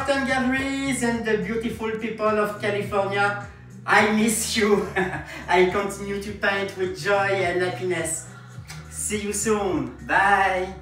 Hello, Galleries and the beautiful people of California. I miss you. I continue to paint with joy and happiness. See you soon. Bye.